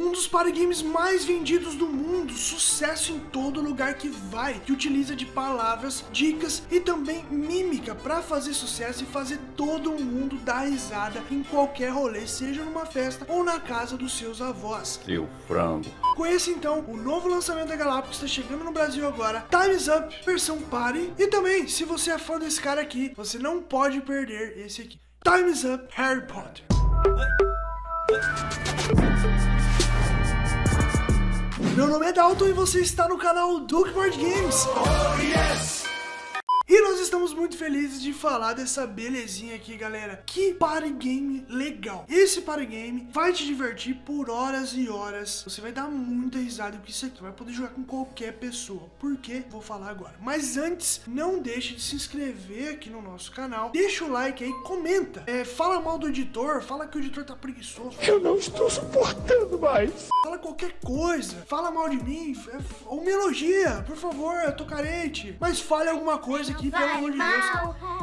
Um dos party games mais vendidos do mundo, sucesso em todo lugar que vai, que utiliza de palavras, dicas e também mímica para fazer sucesso e fazer todo mundo dar risada em qualquer rolê, seja numa festa ou na casa dos seus avós. Seu frango. Conheça então o novo lançamento da Galápagos, está chegando no Brasil agora, Time's Up, versão Party. E também, se você é fã desse cara aqui, você não pode perder esse aqui. Time's Up Harry Potter. Meu nome é Dalton e você está no canal Duke Board Games. Oh, yes! E nós estamos muito felizes de falar dessa belezinha aqui, galera. Que party game legal. Esse party game vai te divertir por horas e horas. Você vai dar muita risada com isso aqui. Vai poder jogar com qualquer pessoa. Por quê? Vou falar agora. Mas antes, não deixe de se inscrever aqui no nosso canal. Deixa o like aí, comenta. É, fala mal do editor, fala que o editor tá preguiçoso. Eu não estou suportando mais. Fala qualquer coisa. Fala mal de mim. É, ou me elogia, por favor, eu tô carente. Mas fale alguma coisa aqui, pelo amor de Deus.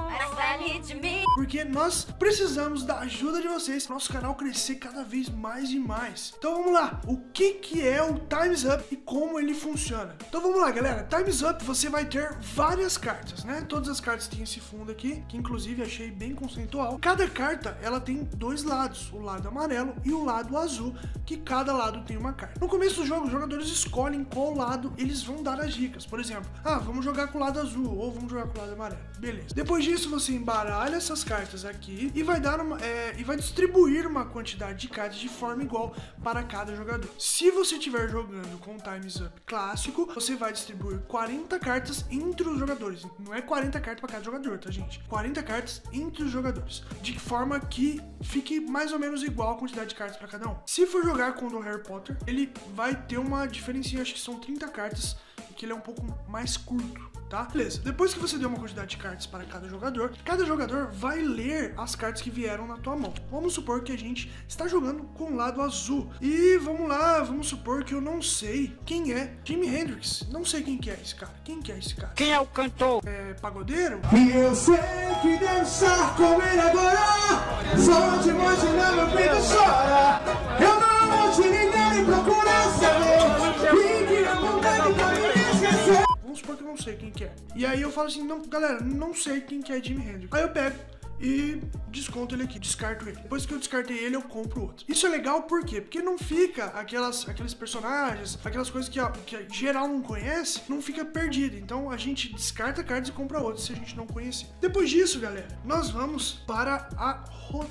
Porque nós precisamos da ajuda de vocês para nosso canal crescer cada vez mais e mais. Então vamos lá, o que, que é o Times Up e como ele funciona? Então vamos lá, galera. Times Up você vai ter várias cartas, né? Todas as cartas têm esse fundo aqui, que inclusive achei bem conceitual. Cada carta ela tem dois lados, o lado amarelo e o lado azul, que cada lado tem uma carta. No começo do jogo, os jogadores escolhem qual lado eles vão dar as dicas. Por exemplo, ah, vamos jogar com o lado azul ou vamos jogar com o lado amarelo. Beleza. Depois disso, você embaralha essas cartas aqui e vai dar uma, é, e vai distribuir uma quantidade de cartas de forma igual para cada jogador. Se você estiver jogando com Times Up clássico, você vai distribuir 40 cartas entre os jogadores. Não é 40 cartas para cada jogador, tá, gente? 40 cartas entre os jogadores, de forma que fique mais ou menos igual a quantidade de cartas para cada um. Se for jogar com o do Harry Potter, ele vai ter uma diferença, acho que são 30 cartas, que ele é um pouco mais curto tá? Beleza. Depois que você deu uma quantidade de cartas para cada jogador, cada jogador vai ler as cartas que vieram na tua mão. Vamos supor que a gente está jogando com o lado azul. E vamos lá, vamos supor que eu não sei quem é Jimi Hendrix. Não sei quem que é esse cara. Quem que é esse cara? Quem é o cantor? É pagodeiro? E eu sei que dançar com ele agora Só te imaginar meu peito chora Eu não vou te ligar e procurar saber não sei quem que é. E aí eu falo assim, não, galera, não sei quem que é Jimi Hendrix. Aí eu pego e desconto ele aqui, descarto ele. Depois que eu descartei ele, eu compro outro. Isso é legal por quê? Porque não fica aquelas, aqueles personagens, aquelas coisas que, a, que a geral não conhece, não fica perdido. Então a gente descarta cartas e compra outros se a gente não conhecer. Depois disso, galera, nós vamos para a,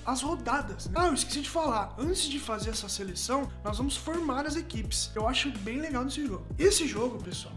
as rodadas. Né? Ah, eu esqueci de falar. Antes de fazer essa seleção, nós vamos formar as equipes. Eu acho bem legal nesse jogo. Esse jogo, pessoal,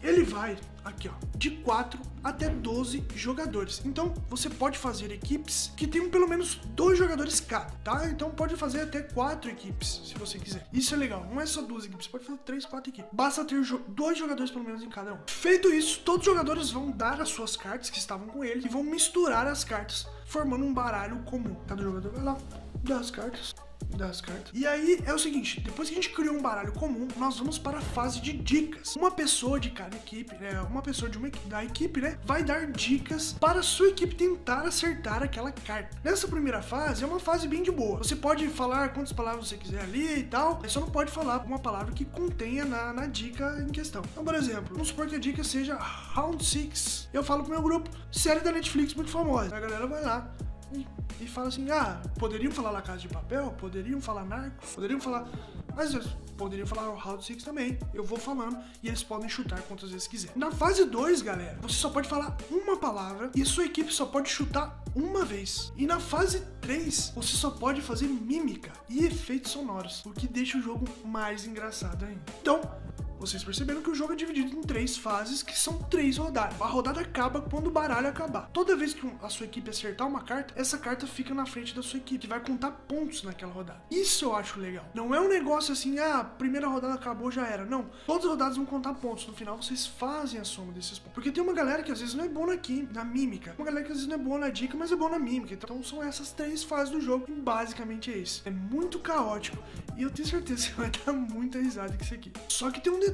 ele vai aqui, ó, de 4 até 12 jogadores. Então, você pode fazer equipes que tenham pelo menos dois jogadores cada, tá? Então, pode fazer até quatro equipes, se você quiser. Isso é legal, não é só duas equipes, você pode fazer três, quatro equipes. Basta ter dois jogadores pelo menos em cada um. Feito isso, todos os jogadores vão dar as suas cartas que estavam com ele e vão misturar as cartas, formando um baralho comum. Cada jogador vai lá, dá as cartas, das cartas. E aí é o seguinte, depois que a gente criou um baralho comum, nós vamos para a fase de dicas. Uma pessoa de cada equipe, né, uma pessoa de uma da equipe, né, vai dar dicas para a sua equipe tentar acertar aquela carta. Nessa primeira fase é uma fase bem de boa. Você pode falar quantas palavras você quiser ali e tal, só não pode falar uma palavra que contenha na, na dica em questão. Então, por exemplo, vamos supor que a dica seja Round 6. Eu falo pro meu grupo, série da Netflix muito famosa. A galera vai lá, e fala assim: ah, poderiam falar La Casa de Papel, poderiam falar Narcos, poderiam falar. Mas poderiam falar o Round 6 também. Eu vou falando e eles podem chutar quantas vezes quiser. Na fase 2, galera, você só pode falar uma palavra e sua equipe só pode chutar uma vez. E na fase 3, você só pode fazer mímica e efeitos sonoros, o que deixa o jogo mais engraçado ainda. Então, vocês perceberam que o jogo é dividido em três fases, que são três rodadas. A rodada acaba quando o baralho acabar. Toda vez que a sua equipe acertar uma carta, essa carta fica na frente da sua equipe, que vai contar pontos naquela rodada. Isso eu acho legal. Não é um negócio assim, ah, a primeira rodada acabou, já era. Não. Todas as rodadas vão contar pontos. No final, vocês fazem a soma desses pontos. Porque tem uma galera que às vezes não é boa aqui, na mímica. Uma galera que às vezes não é boa na dica, mas é boa na mímica. Então são essas três fases do jogo. E basicamente é isso. É muito caótico. E eu tenho certeza que vai dar muita risada com isso aqui. Só que tem um detalhe,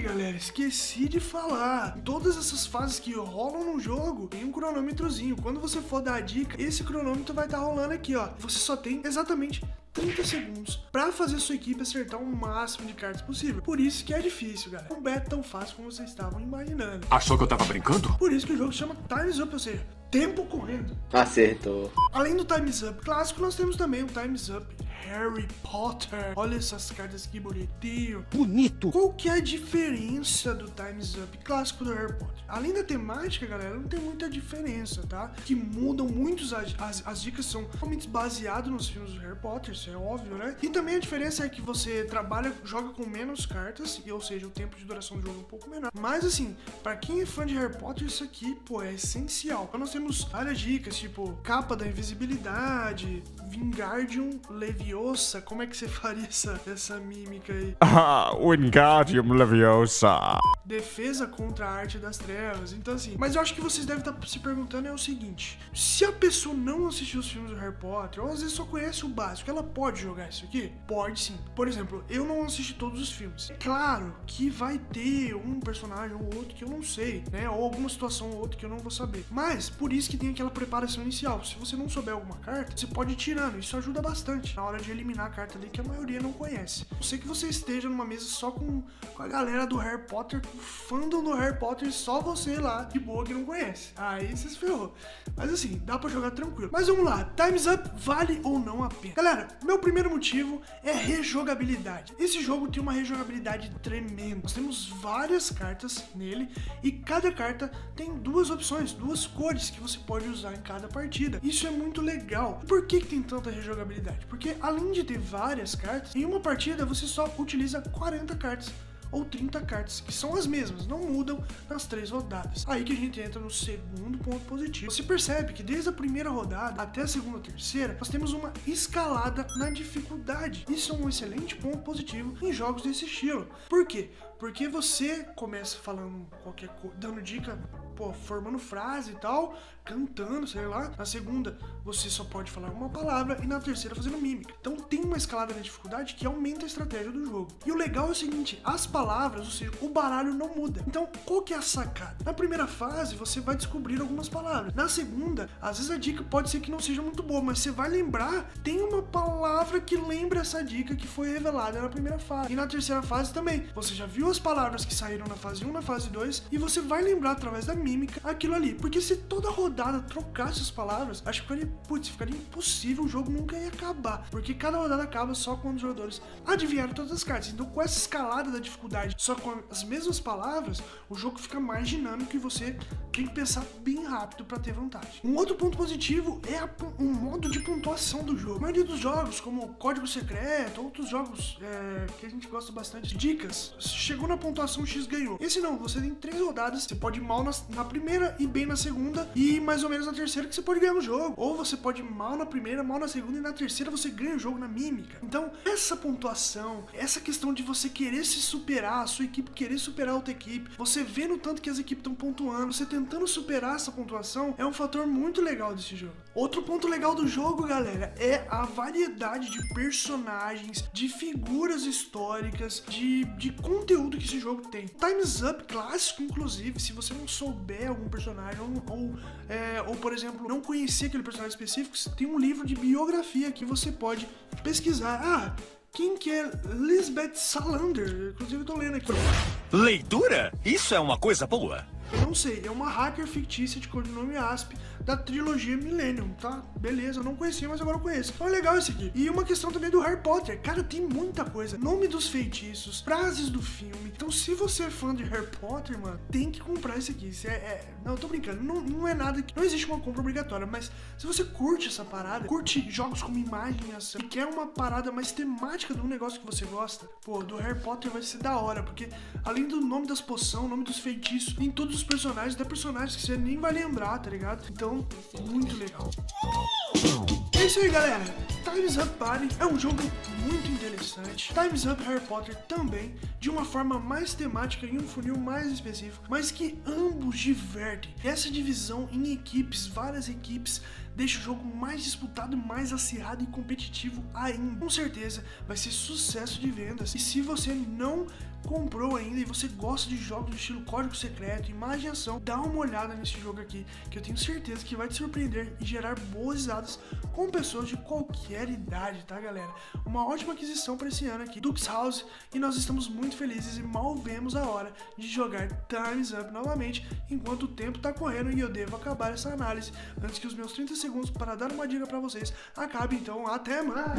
galera. Esqueci de falar. Todas essas fases que rolam no jogo tem um cronômetrozinho. Quando você for dar a dica, esse cronômetro vai estar tá rolando aqui, ó. Você só tem exatamente 30 segundos pra fazer a sua equipe acertar o máximo de cartas possível. Por isso que é difícil, galera. Não é tão fácil como vocês estavam imaginando. Achou que eu tava brincando? Por isso que o jogo chama Time's Up, ou seja, tempo correndo. Acertou. Além do Time's Up clássico, nós temos também o Time's Up Harry Potter. Olha essas cartas que bonitinho. Bonito. Qual que é a diferença do Time's Up clássico do Harry Potter? Além da temática, galera, não tem muita diferença, tá? Que mudam muitos as, as, as dicas são realmente baseadas nos filmes do Harry Potter, isso é óbvio, né? E também a diferença é que você trabalha, joga com menos cartas, e ou seja, o tempo de duração do jogo é um pouco menor. Mas assim, para quem é fã de Harry Potter, isso aqui, pô, é essencial. Então nós temos várias dicas, tipo capa da invisibilidade, Wingardium Leviosa. Como é que você faria essa, essa mímica aí? Ah, Wingardium Leviosa. Defesa contra a arte das trevas. Então, assim. Mas eu acho que vocês devem estar se perguntando é o seguinte: se a pessoa não assistiu os filmes do Harry Potter, ou às vezes só conhece o básico, ela pode jogar isso aqui? Pode sim. Por exemplo, eu não assisti todos os filmes. É claro que vai ter um personagem ou outro que eu não sei, né? Ou alguma situação ou outra que eu não vou saber. Mas, por isso que tem aquela preparação inicial. Se você não souber alguma carta, você pode ir tirando. Isso ajuda bastante na hora de eliminar a carta ali que a maioria não conhece. Eu sei que você esteja numa mesa só com, com a galera do Harry Potter, fandom do Harry Potter, só você lá, de boa, que não conhece. Aí você se ferrou. Mas assim, dá pra jogar tranquilo. Mas vamos lá, Time's Up vale ou não a pena? Galera, meu primeiro motivo é rejogabilidade. Esse jogo tem uma rejogabilidade tremenda. Nós temos várias cartas nele e cada carta tem duas opções, duas cores que você pode usar em cada partida. Isso é muito legal. Por que, que tem tanta rejogabilidade? Porque além de ter várias cartas, em uma partida você só utiliza 40 cartas ou 30 cartas, que são as mesmas, não mudam nas três rodadas. Aí que a gente entra no segundo ponto positivo. Você percebe que desde a primeira rodada até a segunda terceira, nós temos uma escalada na dificuldade. Isso é um excelente ponto positivo em jogos desse estilo. Por quê? Porque você começa falando qualquer coisa, dando dica, pô, formando frase e tal, cantando, sei lá. Na segunda, você só pode falar uma palavra e na terceira fazendo mímica. Então tem uma escalada na dificuldade que aumenta a estratégia do jogo. E o legal é o seguinte, as palavras, ou seja, o baralho não muda. Então, qual que é a sacada? Na primeira fase, você vai descobrir algumas palavras. Na segunda, às vezes a dica pode ser que não seja muito boa, mas você vai lembrar, tem uma palavra que lembra essa dica que foi revelada na primeira fase. E na terceira fase também. Você já viu as palavras que saíram na fase 1, na fase 2, e você vai lembrar através da mímica aquilo ali. Porque se toda rodada trocasse as palavras, acho que ficaria, putz, ficaria impossível, o jogo nunca ia acabar. Porque cada rodada acaba só quando os jogadores adivinharam todas as cartas. Então, com essa escalada da dificuldade, só com as mesmas palavras, o jogo fica mais dinâmico e você tem que pensar bem rápido para ter vantagem. Um outro ponto positivo é a, o modo de pontuação do jogo. A maioria dos jogos, como Código Secreto, outros jogos é, que a gente gosta bastante, dicas, chegou na pontuação X ganhou. Esse não, você tem três rodadas, você pode ir mal na, na primeira e bem na segunda, e mais ou menos na terceira que você pode ganhar o jogo. Ou você pode ir mal na primeira, mal na segunda, e na terceira você ganha o jogo na mímica. Então, essa pontuação, essa questão de você querer se superar, a sua equipe querer superar a outra equipe, você vendo tanto que as equipes estão pontuando, você tentando superar essa pontuação, é um fator muito legal desse jogo. Outro ponto legal do jogo, galera, é a variedade de personagens, de figuras históricas, de, de conteúdo que esse jogo tem. Time's Up clássico, inclusive, se você não souber algum personagem ou, ou, é, ou, por exemplo, não conhecer aquele personagem específico, tem um livro de biografia que você pode pesquisar. Ah, quem que é Lisbeth Salander? Inclusive, eu tô lendo aqui. Leitura? Isso é uma coisa boa. Eu não sei, é uma hacker fictícia de codinome Asp da trilogia Millennium, tá? Beleza, eu não conhecia, mas agora eu conheço. Então é legal esse aqui. E uma questão também do Harry Potter. Cara, tem muita coisa. Nome dos feitiços, frases do filme. Então, se você é fã de Harry Potter, mano, tem que comprar esse aqui. É, é... Não, eu tô brincando. Não, não é nada que. Não existe uma compra obrigatória, mas se você curte essa parada, curte jogos com imagem e ação, e quer uma parada mais temática de um negócio que você gosta, pô, do Harry Potter vai ser da hora, porque além do nome das poções, nome dos feitiços, tem todos os personagens, até personagens que você nem vai lembrar, tá ligado? Então, muito legal. É isso aí, galera. Time's Up Party é um jogo muito interessante. Time's Up Harry Potter também, de uma forma mais temática e um funil mais específico, mas que ambos divertem. Essa divisão em equipes, várias equipes, deixa o jogo mais disputado, mais acirrado e competitivo ainda. Com certeza vai ser sucesso de vendas. E se você não comprou ainda e você gosta de jogos do estilo Código Secreto, Imagem Ação, dá uma olhada nesse jogo aqui, que eu tenho certeza que vai te surpreender e gerar boas risadas com pessoas de qualquer idade, tá galera? Uma ótima aquisição para esse ano aqui, Dux House, e nós estamos muito felizes e mal vemos a hora de jogar Times Up novamente, enquanto o tempo tá correndo e eu devo acabar essa análise antes que os meus 30 segundos para dar uma dica para vocês. Acabe então, até mais!